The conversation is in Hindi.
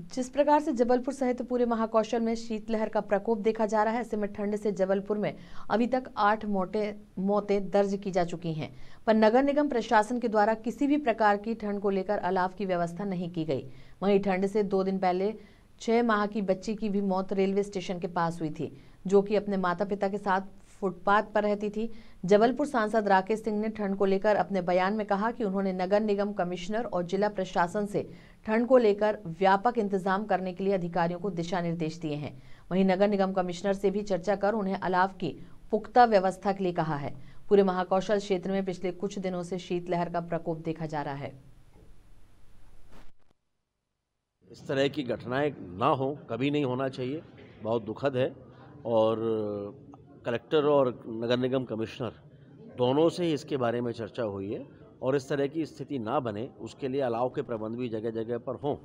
जिस प्रकार से जबलपुर सहित पूरे महाकौशल में शीतलहर का प्रकोप देखा जा रहा है, ऐसे में ठंड से जबलपुर में अभी तक आठ मोटे, मौतें दर्ज की जा चुकी हैं। पर नगर निगम प्रशासन के द्वारा किसी भी प्रकार की ठंड को लेकर अलाव की व्यवस्था नहीं की गई। वहीं ठंड से दो दिन पहले छह माह की बच्ची की भी मौत रेलवे स्टेशन के पास हुई थी, जो कि अपने माता पिता के साथ फुटपाथ पर रहती थी। जबलपुर सांसद राकेश सिंह ने ठंड को लेकर अपने बयान में कहा कि उन्होंने नगर निगम कमिश्नर और जिला प्रशासन से ठंड को लेकर व्यापक इंतज़ाम करने के लिए अधिकारियों को दिशा निर्देश दिए हैं। वहीं नगर निगम कमिश्नर से भी चर्चा कर उन्हें अलाव की पुख्ता व्यवस्था के लिए कहा है। पूरे महाकौशल क्षेत्र में पिछले कुछ दिनों से शीतलहर का प्रकोप देखा जा रहा है। इस तरह की घटनाएँ ना हो, कभी नहीं होना चाहिए। बहुत दुखद है और कलेक्टर और नगर निगम कमिश्नर दोनों से इसके बारे में चर्चा हुई है। और इस तरह की स्थिति ना बने, उसके लिए अलाव के प्रबंध भी जगह जगह पर हों।